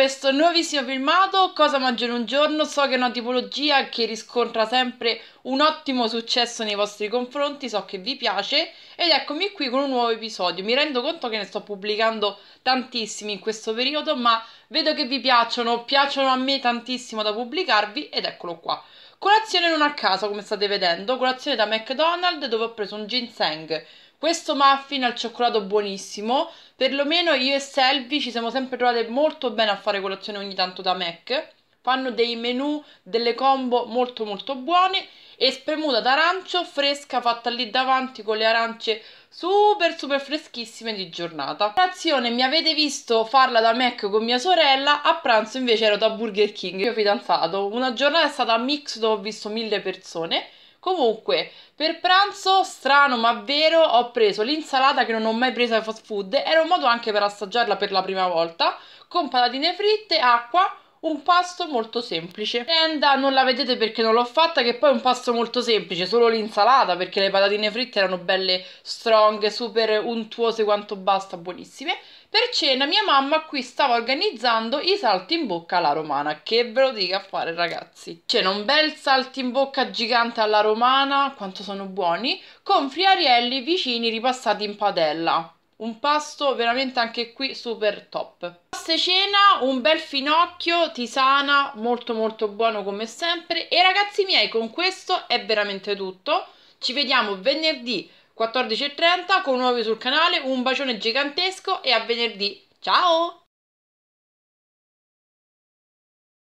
questo nuovissimo filmato Cosa mangio in un giorno. So che è una tipologia che riscontra sempre un ottimo successo nei vostri confronti, so che vi piace ed eccomi qui con un nuovo episodio. Mi rendo conto che ne sto pubblicando tantissimi in questo periodo, ma vedo che vi piacciono, piacciono a me tantissimo da pubblicarvi ed eccolo qua. Colazione non a caso, come state vedendo, colazione da McDonald's dove ho preso un ginseng questo muffin al cioccolato buonissimo, perlomeno io e Selvi ci siamo sempre trovate molto bene a fare colazione ogni tanto da Mac. Fanno dei menù, delle combo molto molto buone e spremuta d'arancio fresca fatta lì davanti con le arance super super freschissime di giornata. Colazione mi avete visto farla da Mac con mia sorella, a pranzo invece ero da Burger King, mio fidanzato. Una giornata è stata mix dove ho visto mille persone Comunque, per pranzo, strano ma vero, ho preso l'insalata che non ho mai preso ai fast food. Era un modo anche per assaggiarla per la prima volta, con patatine fritte, acqua, un pasto molto semplice. Tenda non la vedete perché non l'ho fatta, che poi è un pasto molto semplice, solo l'insalata, perché le patatine fritte erano belle strong, super untuose quanto basta, buonissime. Per cena mia mamma qui stava organizzando i salti in bocca alla romana. Che ve lo dica a fare ragazzi. C'era un bel salto in bocca gigante alla romana, quanto sono buoni, con friarielli vicini ripassati in padella. Un pasto veramente anche qui super top. Paste cena, un bel finocchio, tisana, molto molto buono come sempre. E ragazzi miei, con questo è veramente tutto. Ci vediamo venerdì 14.30 con nuovi sul canale, un bacione gigantesco e a venerdì. Ciao!